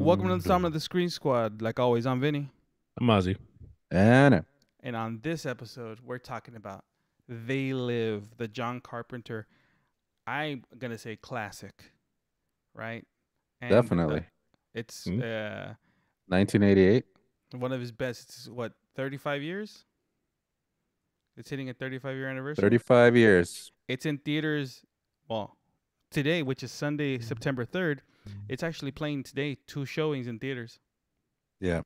Welcome to the Storm of the Screen Squad. Like always, I'm Vinny. I'm Ozzy. And And on this episode, we're talking about They Live, the John Carpenter, I'm going to say classic, right? And, uh, Definitely. it's Mhm. uh, 1988. one of his best, it's, what, 35 years? It's hitting a 35 year anniversary. 35 years. It's in theaters, well, today, which is Sunday, Mm-hmm. September 3rd. It's actually playing today, two showings in theaters. Yeah.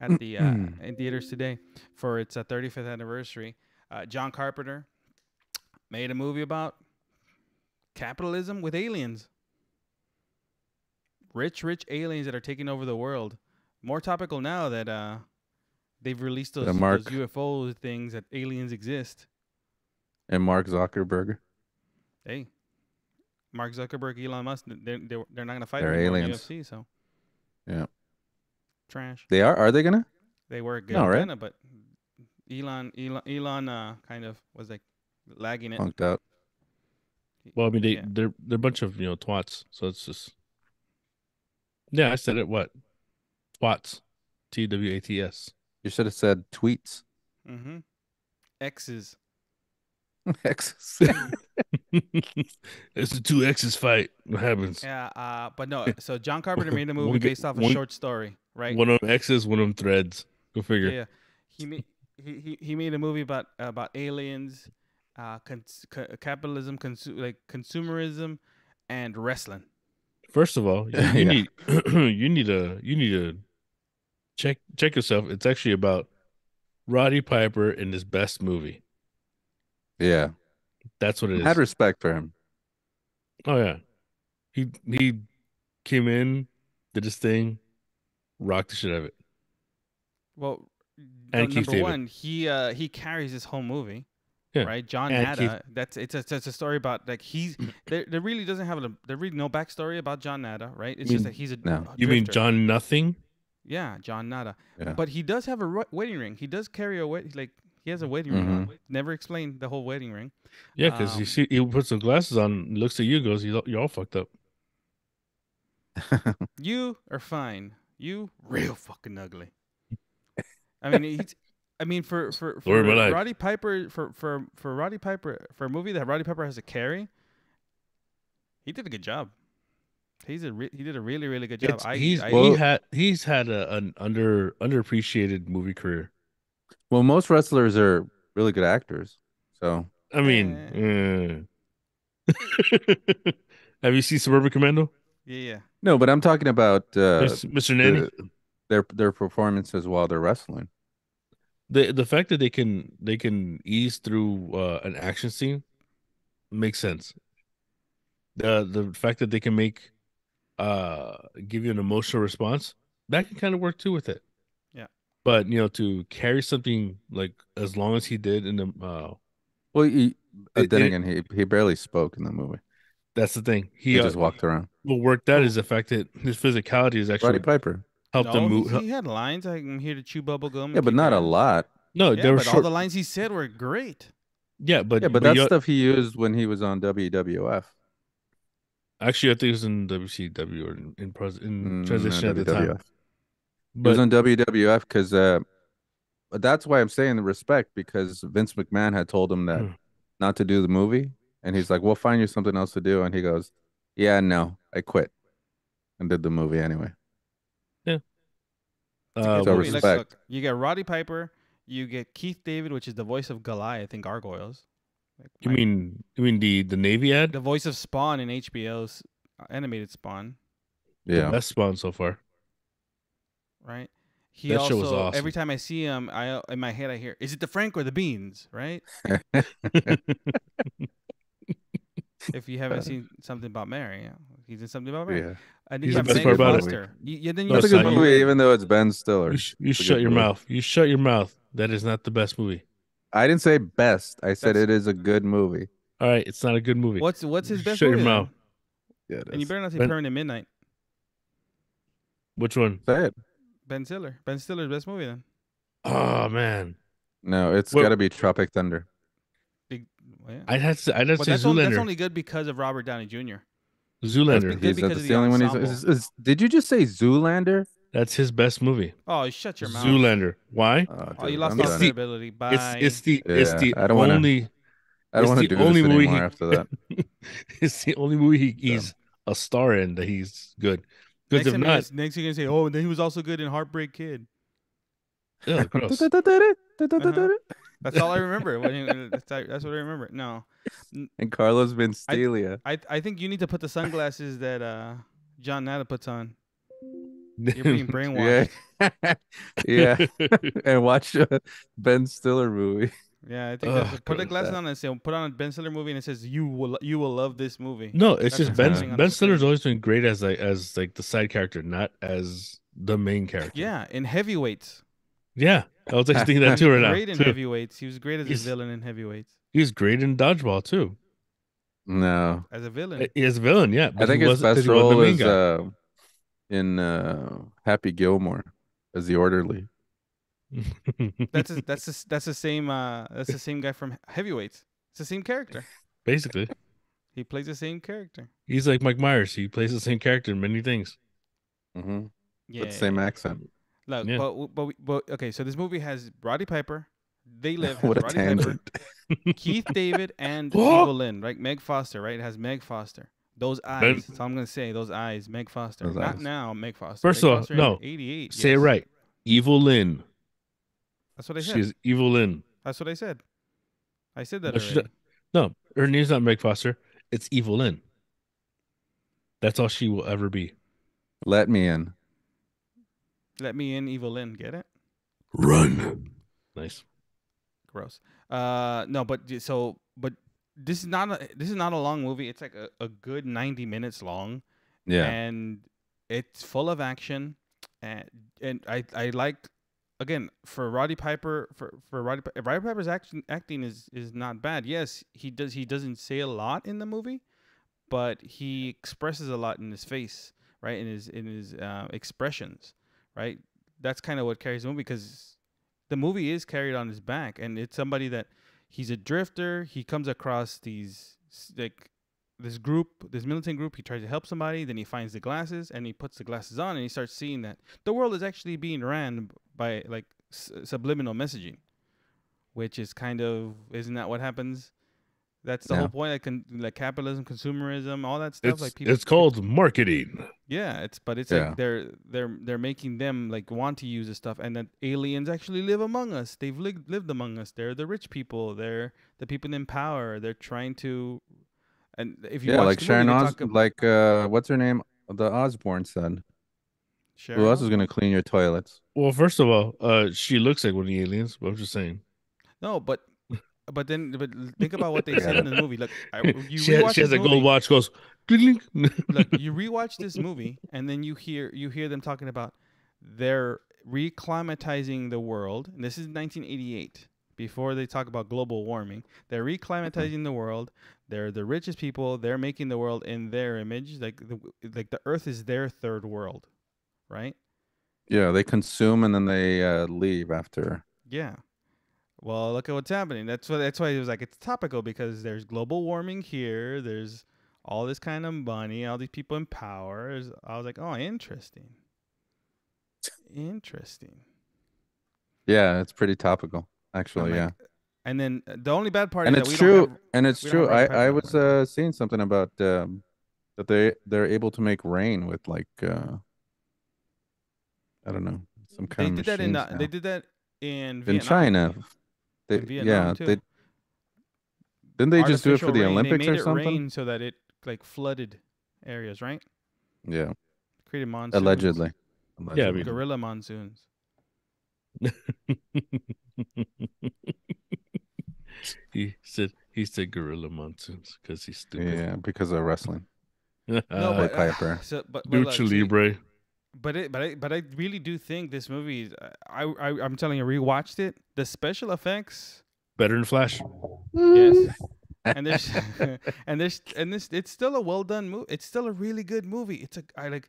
at the uh, in theaters today for its uh, 35th anniversary. Uh, John Carpenter made a movie about capitalism with aliens, rich, rich aliens that are taking over the world. More topical now that uh, they've released those, The those UFO things that aliens exist. And Mark Zuckerberg. Hey, Mark Zuckerberg, Elon Musk, they're they're, they're not gonna fight They're anymore in aliens. UFC, so Yeah. trash. They are. Are they gonna? They were good, No, right? kinda, but Elon, Elon, Elon, uh, kind of was like lagging it. Punked out. Well, I mean, they Yeah. they're they're a bunch of you know twats. So it's just yeah, I said it. What twats? T W A T S. You should have said tweets. Mm-hmm. X's. X's. it's the two X's fight. What happens? Yeah, uh, but no. So John Carpenter made a movie One based off a one- short story, right? One of them X's, one of them threads. Go figure. Yeah, yeah. He made he, he, he made a movie about about aliens, uh, cons- ca- capitalism, consu- like consumerism, and wrestling. First of all, you, you Yeah. need you need to you need to check check yourself. It's actually about Roddy Piper in his best movie. yeah. That's what it is. Had respect for him. Oh yeah, he he came in, did his thing, rocked the shit out of it. Well, And uh, Keith number David. one, he uh he carries this whole movie. Yeah. Right, John And Nada. Keith- That's it's a, it's a story about like he's there. There really doesn't have a there really no backstory about John Nada, right? It's just mean- that he's a No. a You mean. John Nothing? Yeah, John Nada. Yeah. But he does have a ru- wedding ring. He does carry a wed- like he has a wedding Mm-hmm. ring. Never explained the whole wedding ring. Yeah, because Um, you see, he puts some glasses on, looks at you, goes, "You you're all fucked up." You are fine. You real fucking ugly. I mean, he's. I mean, for for, Story for my life. Roddy Piper for for for Roddy Piper for a movie that Roddy Piper has to carry, he did a good job. He's a re- he did a really really good job. It's, I, he's I, he had he's had a, an under underappreciated movie career. Well, most wrestlers are really good actors. So I mean, uh, have you seen Suburban Commando, yeah yeah. no, but I'm talking about uh, Mr. Nanny? the- their their performances while they're wrestling. the the fact that they can they can ease through uh, an action scene makes sense. The the fact that they can make uh give you an emotional response that can kind of work too with it. Yeah. But you know to carry something like as long as he did in the uh Well, he, uh, It- then it- again, he he barely spoke in the movie. that's the thing. He, He, uh, just walked around. what worked out is the fact that his physicality is actually Roddy Piper. helped no, him move. He had lines. like, I'm here to chew bubble gum. Yeah, but kick not a lot. No, Yeah, they were but all the lines he said were great. yeah, but Yeah, but, but that's you- stuff he used when he was on WWF. actually I think it was in WCW or in in, in Mm, transition no, at the time. WWF. He But was on WWF because uh, but that's why I'm saying the respect because Vince McMahon had told him that Hmm. not to do the movie, and he's like, "We'll find you something else to do," and he goes, "Yeah, no, I quit," and did the movie anyway. uh, So Movie, look, respect. look, you get Roddy Piper. You get Keith David, which is the voice of Goliath in Gargoyles. Like, you my- mean you mean the the Navy ad? the voice of Spawn in HBO's uh, animated Spawn, Yeah, Best spawn so far. Right? He That also show was awesome. every time I see him, I uh, in my head I hear, "Is it the Frank or the beans?" Right? if you haven't seen something about Mary, yeah. he's in something about Mary. yeah. And then He's the best Megan part about it. Foster. You, you, then you No, That's a good son, somebody- movie, even though it's Ben Stiller. You, sh- you shut your movie. mouth. You shut your mouth. That is not the best movie. I didn't say best. I said That's- it is a good movie. All right, it's not a good movie. What's what's his best movie? Shut your movie? then? mouth. Yeah, it And you better not say Ben- Permanent Midnight. Which one? say it. Ben Stiller. Ben Stiller's best movie then. Oh man, No, it's Well- got to be Tropic Thunder. Big, well, yeah. I'd have to. I'd have But to say that's only, that's only good because of Robert Downey Jr. Zoolander. Good He's that's the the only one. He's, ensemble. is- is- did you just say Zoolander? That's his best movie. Oh, shut your mouth. Zoolander. Why? Oh, Oh, you lost I'm all credibility. Bye. It's it's the it's the I don't wanna- only I don't want to do only this movie anymore he- after that. it's the only movie he, he's a star in that he's good. Because next, if not, you're gonna- next you're gonna say, oh, and then he was also good in Heartbreak Kid. ugh. Uh-huh. That's all I remember. That's, that's what I remember. No, And Carlos Vinstilia. I I think you need to put the sunglasses that uh John Nada puts on. You're being brainwashed. Yeah. yeah. and watch a Ben Stiller movie. Yeah, I think Ugh, that's, put the God, glasses that- on and say, put on a Ben Stiller movie, and it says you will you will love this movie. no, it's That's just Ben Ben the Stiller's always been great as like as like the side character, not as the main character. Yeah, in heavyweights. yeah. I was actually thinking that too right now. great in too. heavyweights. He was great as a villain in heavyweights. He was great in dodgeball too. No. As a villain. He is a villain, yeah. I think he his wasn't- 'cause best he wasn't the role is uh, in uh, Happy Gilmore as the orderly. that's a, that's a, that's the same uh that's the same guy from heavyweights. It's the same character. basically. He plays the same character. He's like Mike Myers. He plays the same character in many things. Mm-hmm. Yeah. With the same accent. Look, Yeah. but but we- but okay. So this movie has Roddy Piper. They live. Has what a Roddy Piper, tangent. Keith David, and! Evil-Lyn. Right, Meg Foster. Right, it has Meg Foster. Those eyes. That's all I'm gonna say. Those eyes, Meg Foster. Those Not eyes. now, Meg Foster. First Meg of all, Foster no. 88. Say it right. Evil-Lyn. That's what I said. She's Evil-Lyn. That's what I said. I said that No, she's already. not- No, her name's not Meg Foster. It's Evil-Lyn. That's all she will ever be. Let me in. Let me in, Evil Lynn. Get it? Run. Nice. Gross. Uh, no, but so, but this is not a this is not a long movie. It's like a, a good ninety minutes long, Yeah. and it's full of action, and and I I liked again for Roddy Piper for for Roddy Roddy Piper's action acting is is not bad. Yes, he does he doesn't say a lot in the movie, but he expresses a lot in his face, right? In his in his uh, expressions, right? That's kind of what carries the movie because the movie is carried on his back, and it's somebody that he's a drifter. He comes across these like this group, this militant group. He tries to help somebody, then he finds the glasses, and he puts the glasses on, and he starts seeing that the world is actually being ran by like s- subliminal messaging, which is kind of isn't that what happens? That's the Yeah. whole point, like like capitalism, consumerism, all that stuff. It's, like people, it's called marketing. yeah, it's but it's Yeah. like they're they're they're making them like want to use this stuff, and that aliens actually live among us. They've li- lived among us. They're the rich people. They're the people in power. They're trying to, and if you yeah, watch like the Sharon movie, Os talk ab- like uh what's her name? The Osbourne son. Sharon Who else is gonna clean your toilets? Well, first of all, uh, she looks like one of the aliens. But I'm just saying. No, but but then but think about what they said in the movie. Look, I, you she, has, rewatch she has this a gold watch. Goes. "Ding, ding." look, you rewatch this movie and then you hear you hear them talking about they're reclimatizing the world. And this is 1988. Before they talk about global warming, they're reclimatizing the world. They're the richest people. They're making the world in their image. Like the like the Earth is their third world, right? Yeah, they consume and then they uh, leave after. Yeah. Well, look at what's happening. That's why. That's why it was like it's topical because there's global warming here. There's all this kind of money. All these people in power. I was like, oh, interesting. Interesting. Yeah, it's pretty topical, actually. I'm yeah, like- And then uh, the only bad part and is it's that we true. don't have. and it's true. I I was uh seeing something about um that they they're able to make rain with like uh I don't know some kind. They kind did that in. machines Uh, now. they did that in in China. They, In Vietnam, yeah, too. they didn't they just do it for Artificial the rain. Olympics they or made it something? rain so that it like flooded areas, right? Yeah, Created monsoons. allegedly. Yeah, I mean- Gorilla monsoons. he said he said gorilla monsoons because he's stupid. yeah, because of wrestling. No, but, uh, Piper. So, but, but Lucha see, Libre. But it, but I, but I really do think this movie. I, I, I'm telling you, rewatched it. The special effects, Better than Flash. yes, and there's, and there's, and this, it's still a well done movie. It's still a really good movie. It's a, I like,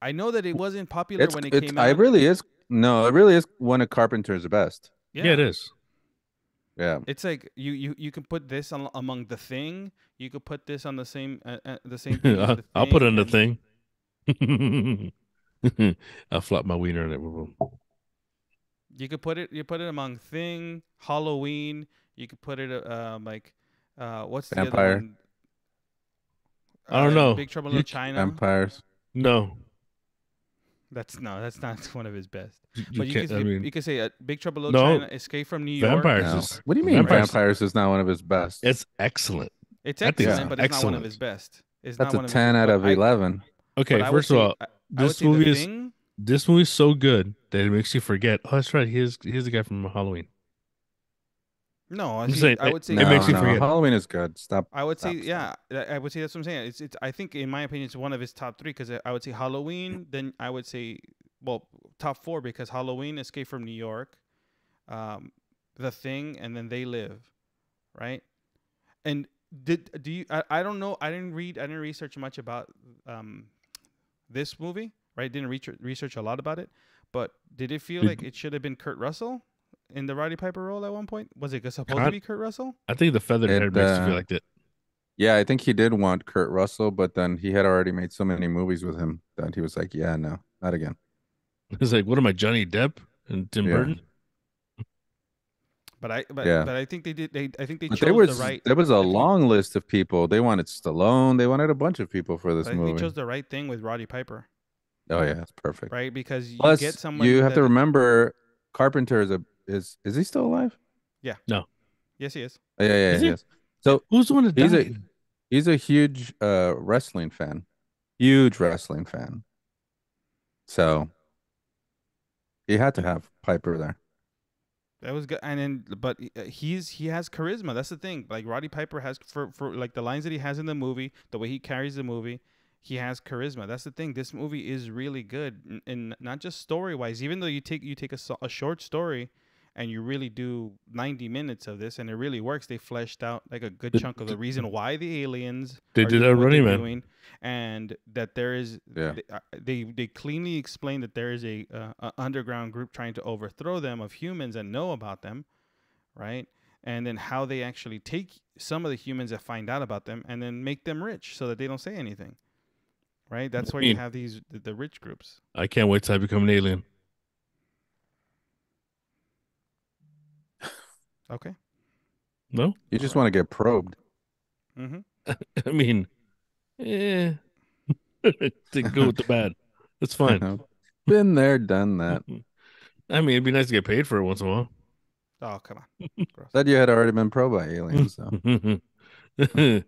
I know that it wasn't popular It's, when it it's came I out. really is no, it really is one of Carpenter's best. Yeah, it is. Yeah. It's like you you you can put this on, among the thing. You could put this on the same uh, uh, the same. Thing I'll, the I'll put it on the thing. I'll flop my wiener in it. You could put it. You put it among thing, Halloween. You could put it uh, um, like, uh, what's the Vampire. other one? I don't Uh, know. Big Trouble in China. Vampires. No, That's no, that's not one of his best. you, you but you can't. could, I you, mean, you could say uh, Big Trouble in Little No. China, Escape from New York. Vampires No. is What do you mean Vampires- Vampires is not one of his best? it's excellent. It's excellent, it's but it's not one of his best. It's That's not a one of his ten out of I- eleven. Okay, but I would first of all, I- I this say movie is Thing- this movie is so good that it makes you forget. Oh, that's right. Here's here's the guy from Halloween. No, I, see, saying, I would say it no, makes you no, forget. Halloween is good. Stop. I would say, Stop, yeah, I I would say that's what I'm saying. It's, it's. I think, in my opinion, it's one of his top three because I would say Halloween. Then I would say, well, top four because Halloween, Escape from New York, um, The Thing, and then They Live, right? And did do you? I, I don't know. I didn't read. I didn't research much about um, this movie, right? Didn't research research a lot about it. But did it feel Did- like it should have been Kurt Russell in the Roddy Piper role at one point? Was it supposed to be Kurt Russell? I think the feathered It, head makes you uh, feel like that. Yeah, I think he did want Kurt Russell, but then he had already made so many movies with him that he was like, "Yeah, no, not again." It's like, what am I, Johnny Depp and Tim Yeah. Burton? But I, but, Yeah. but I think they did. They, I think they But chose there was the right. there was a I think- long list of people. They wanted Stallone. They wanted a bunch of people for this I think they chose the right thing with Roddy Piper, Oh yeah, it's perfect. right? Because you Plus, get someone. you have to remember, Carpenter is a is is he still alive? Yeah. No. Yes, he is. Oh, yeah, yeah, Is he he? So Who's the one that He's a- he's a huge uh wrestling fan, huge wrestling fan. So he had to have Piper there. That was good. And then, but uh, he's he has charisma. That's the thing. Like Roddy Piper has for for like the lines that he has in the movie, the way he carries the movie, he has charisma. That's the thing. This movie is really good, and, and not just story wise. Even though you take you take a, a short story, and you really do ninety minutes of this, and it really works. They fleshed out like a good chunk of the- the reason why the aliens They are did doing that what Running Man. doing, and that there is Yeah. they, uh, they they cleanly explain that there is a, uh, a underground group trying to overthrow them of humans and know about them, right? And then how they actually take some of the humans that find out about them and then make them rich so that they don't say anything, right? That's why you mean- have these the, the rich groups. I can't wait till I become an alien. Okay. No, You just want to get probed. Mm-hmm. I mean, eh, to go with the bad. It's fine. Been there, done that. I mean, it'd be nice to get paid for it once in a while. Oh come on. Gross. Said you had already been probed by aliens. So. I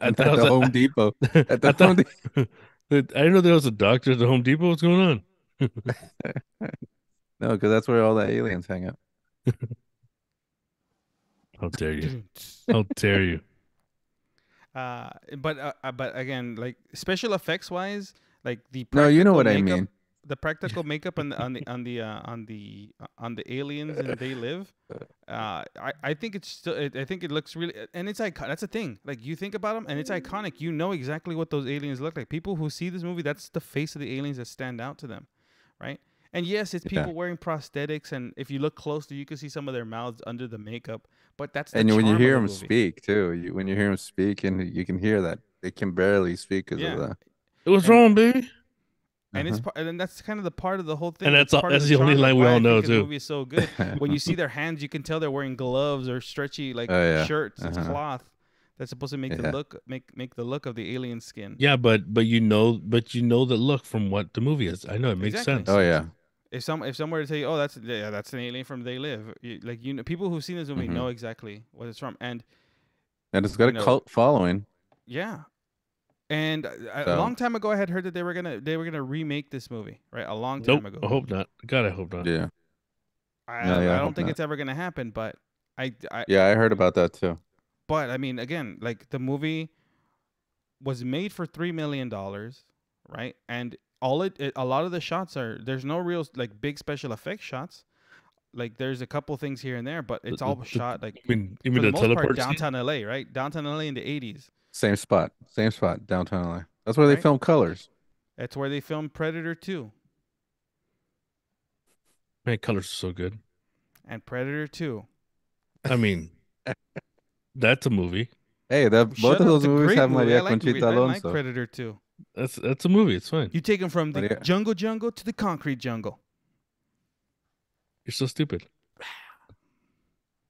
At thought the was- Home Depot. At the I thought- Home Depot. I didn't know there was a doctor at the Home Depot. What's going on? No, because that's where all the aliens hang out. How dare you? How dare you? Uh, but uh, uh, but again, like special effects wise, like the No, you know practical what I mean. the practical makeup on the on the on the uh, on the uh, on the aliens and they live uh i i think it's still it, i think it looks really and it's iconic that's the thing like you think about them and it's iconic you know exactly what those aliens look like people who see this movie that's the face of the aliens that stand out to them right and yes it's Yeah. people wearing prosthetics and if you look closely you can see some of their mouths under the makeup but that's the And when you hear them movie. speak too, you, when you hear them speak, and you can hear that they can barely speak because Yeah. of that. What's And- wrong, baby? and it's Uh-huh. par- and that's kind of the part of the whole thing. And that's all- part of that's the only line we all know, this too. Movie is so good. when you see their hands, you can tell they're wearing gloves or stretchy like Oh, yeah. shirts. It's Uh-huh. cloth that's supposed to make the look make make the look of the alien skin. Yeah, but but you know, but you know the look from what the movie is. I know it makes Exactly. sense. Oh yeah, If some if someone were to tell you, oh, that's yeah, that's an alien from They Live, you, like you know, people who've seen this movie Mhm. know exactly what it's from, and and it's got a know- cult following. yeah. And a, a So- long time ago, I had heard that they were gonna they were gonna remake this movie, right? A long Nope. time ago. I hope not. God, I hope not. Yeah, I, No, yeah, I I don't think not. it's ever gonna happen, but I, I yeah, I heard about that too. But I mean, again, like the movie was made for three million dollars, right? And all it, it, a lot of the shots are there's no real like big special effects shots. Like there's a couple things here and there, but it's The- all the- shot like You mean, you for the the, most part downtown LA, right? Downtown LA in the '80s. Same spot, same spot, downtown LA. That's where they Right. film Colors. That's where they filmed Predator 2 Man, colors are so good. and Predator 2. I mean, that's a movie. Hey, the, Shut both of those movies great have movie. Maria I like, Conchita I like Alonso. Predator too. That's that's a movie. It's fine. You take him from the Maria- jungle jungle to the concrete jungle. You're so stupid.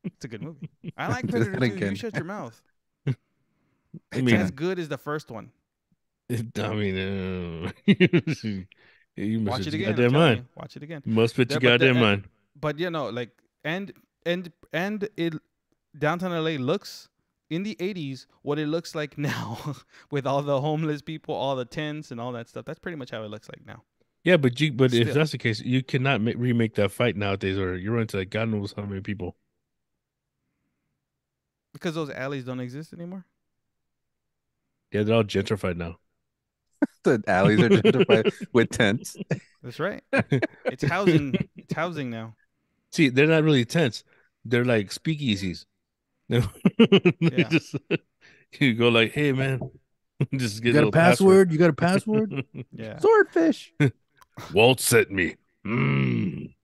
It's a good movie. I like Just Predator too. You shut your mouth. I It's as good as the first one. I mean, uh, you must Watch have it again. I'm goddamn mind. you. Watch it again. You must fit Yeah, your but the- goddamn mind. But you know, like and and and it downtown LA looks in the 80s what it looks like now with all the homeless people, all the tents and all that stuff. That's pretty much how it looks like now. Yeah, but you, but if that's the case, you cannot ma- remake that fight nowadays, or you run into like God knows how many people. Because those alleys don't exist anymore. Yeah, they're all gentrified now. the alleys are gentrified with tents. That's right. It's housing. it's housing now. See, they're not really tents. They're like speakeasies. They Yeah. just you go like, hey man, just You get got a little password? You got a password? Yeah. Swordfish. Walt sent me. Mm.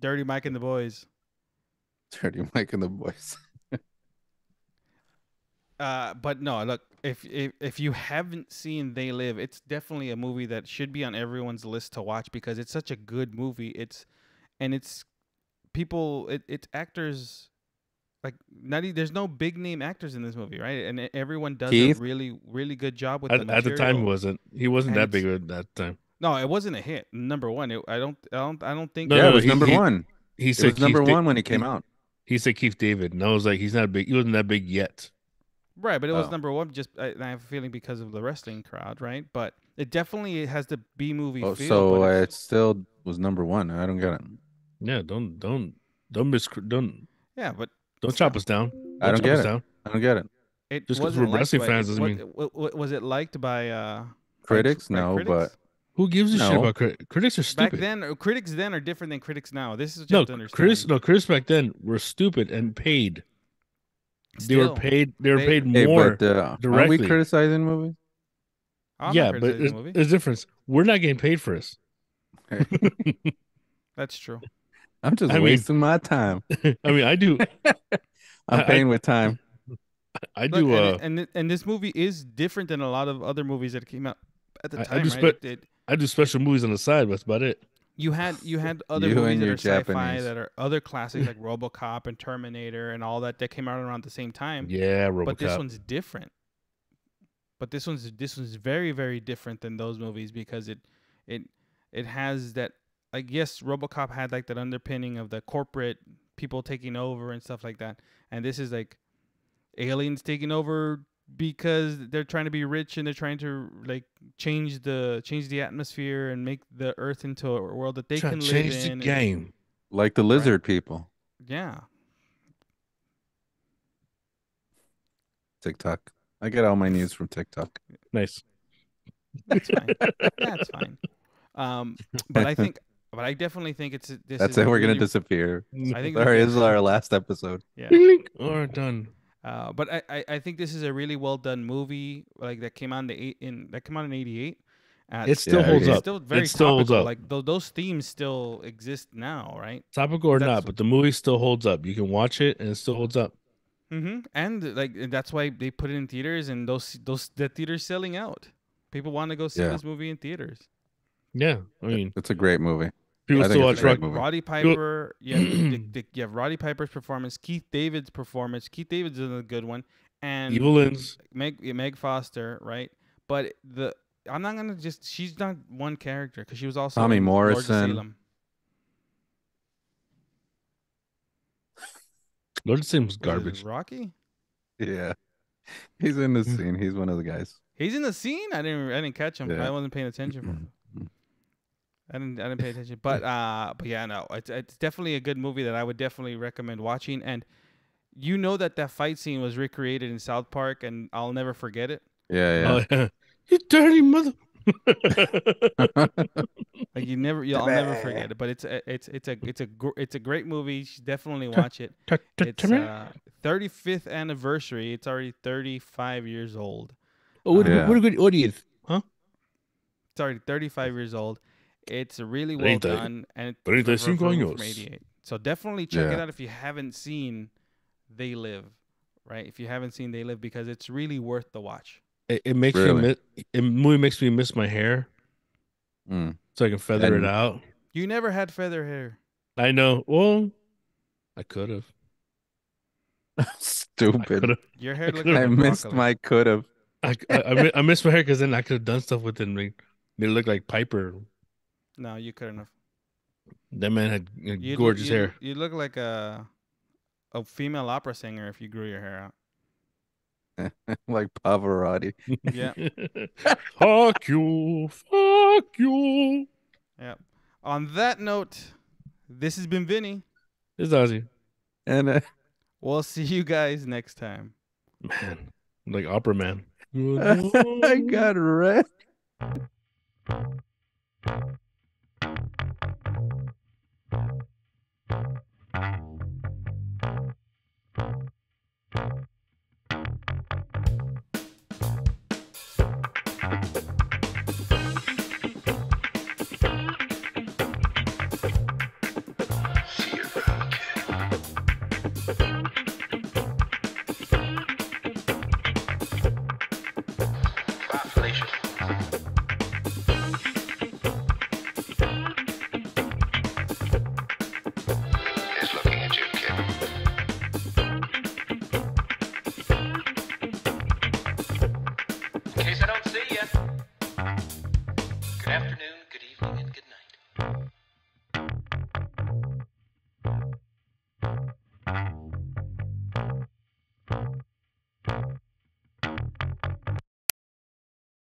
Dirty Mike and the boys. Dirty Mike and the boys. Uh, but no, look, if, if if you haven't seen They Live, it's definitely a movie that should be on everyone's list to watch because it's such a good movie. It's and it's people, it, it's actors like not there's no big name actors in this movie, right? And everyone does Keith? a really really good job with At, the at the time, he wasn't he wasn't And that big at that time? No, it wasn't a hit. Number one, it, I don't I don't I don't think No, yeah, it was he- number he- one. He It said was number Da- one when he came out. He said Keith David, and I was like, he's not big. He wasn't that big yet. Right, but it was Oh. number one. Just I, I have a feeling because of the wrestling crowd, right? But it definitely has the B movie Oh, feel. so but uh, it still was number one. I don't get it. Yeah, don't don't don't miss don't yeah, but don't chop us down. I don't get it. down. I don't get it. it Just 'cause wasn't we're liked wrestling fans it- doesn't mean- wa- wa- was it liked by uh Critics, by no, critics? Who gives a shit about critics? Critics are back stupid. then uh, critics then are different than critics now. This is what no, have critics no critics back then were stupid and paid. they were paid. They were they- paid Hey, more. but uh, aren't we directly. criticizing movies? I'm yeah, but criticizing there's, the there's a difference. We're not getting paid for this. That's true. I'm just I mean- wasting my time. I mean, I do. I'm I- paying with time. I Look, do. and, Uh, it- and and this movie is different than a lot of other movies that came out at the I- I time. just right? It- it- I do special movies on the side. That's about it. you had you had other You movies that your are sci-fi Japanese. that are other classics like RoboCop and Terminator and all that that came out around the same time. Yeah, but this one's different. But this one's this one's very very different than those movies because it it it has that like yes RoboCop had like that underpinning of the corporate people taking over and stuff like that, and this is like aliens taking over because they're trying to be rich and they're trying to like change the change the atmosphere and make the earth into a world that they Trying can to live change in. the and- game. Like the lizard people. Yeah. TikTok. I get all my news from TikTok. Nice. That's fine. That's fine. Um, but I think, but I definitely think it's this. That's is it. We're gonna disappear. I think Sorry, this is our last episode. Yeah. All right, done. Uh, but I, I, I think this is a really well done movie. Like that came out in the eight in that came out in '88. Uh, It still Yeah, holds it's up. still very it still holds up. Like th- those themes still exist now, right? Topical or That's- not, but the movie still holds up. You can watch it and it still holds up. Mm-hmm. And like that's why they put it in theaters, and those those the theaters selling out. People want to go see Yeah. this movie in theaters. Yeah, I mean, It's a great movie. people still watch a great rock. movie. Roddy Piper, yeah, the, the, you have Roddy Piper's performance, Keith David's performance. Keith David's is a good one, and Evelyn's Meg Meg Foster, right? But the I'm not gonna just she's not one character because she was also Tommy in Lords of Morrison. Salem. Lord Sims Was it garbage. Rocky. Yeah. He's in the hmm. scene. He's one of the guys. He's in the scene. I didn't. I didn't catch him. Yeah. I wasn't paying attention. For I didn't. I didn't pay attention. But uh, but yeah, no, it's it's definitely a good movie that I would definitely recommend watching. And you know that that fight scene was recreated in South Park, and I'll never forget it. Yeah, yeah. Oh, yeah. You dirty mother. Like you never, you'll, I'll never forget it. But it's a, it's it's a it's a gr- it's a great movie. You should definitely watch it. It's uh, 35th anniversary. It's already 35 years old. Oh, what, Yeah. what a good audience, huh? It's already 35 years old. It's really well 30. done and it- 35 for- for- from años. 88. So definitely check it out if you haven't seen They Live, right? If you haven't seen They Live, because it's really worth the watch. It, it makes Really? me miss, it movie makes me miss my hair, Mm. so I can feather And- it out. You never had feather hair. I know. Well, I could have. Stupid. could have. Your hair I looked could've- like I a missed my could have. I, I, I, missed my hair because then I could have done stuff with it. And make, made it look like Piper. No, you couldn't have. That man had You'd look- gorgeous you'd- hair. You look like a a female opera singer if you grew your hair out. like Pavarotti. Yeah. fuck you. Fuck you. Yeah. On that note, this has been Vinny. It's Ozzy. And uh, We'll see you guys next time. Man. Like opera man. I got red.